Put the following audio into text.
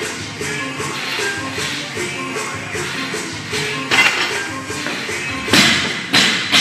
Música